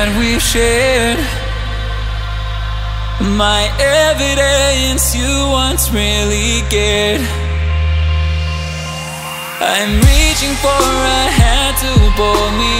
That we've shared. My evidence you once really cared. I'm reaching for a hand to pull me